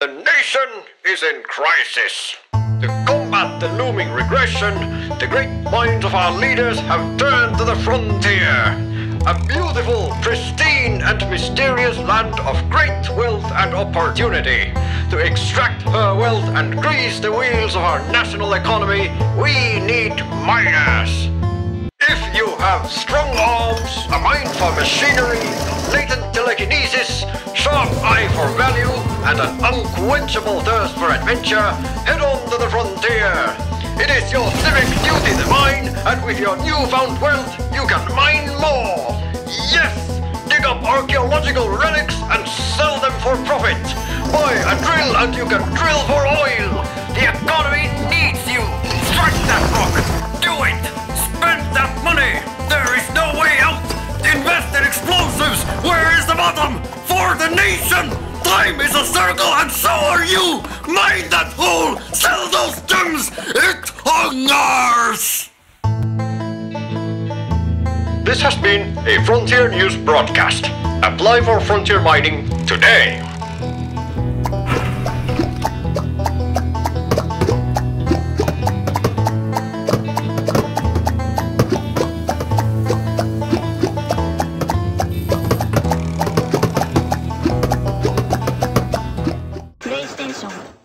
The nation is in crisis. To combat the looming regression, the great minds of our leaders have turned to the frontier. A beautiful, pristine, and mysterious land of great wealth and opportunity. To extract her wealth and grease the wheels of our national economy, we need miners. If you have strong arms, a mind for machinery, latent telekinesis, eye for value, and an unquenchable thirst for adventure, head on to the frontier. It is your civic duty to mine, and with your newfound wealth, you can mine more. Yes! Dig up archaeological relics and sell them for profit. Buy a drill and you can drill for oil. The economy needs you. Strike that rock. Do it. Spend that money. There is no way out. Invest in explosives. Where is the bottom? The nation. Time is a circle and so are you. Mine that hole. Sell those gems. It hungers. This has been a Frontier News broadcast. Apply for Frontier Mining today. 小虎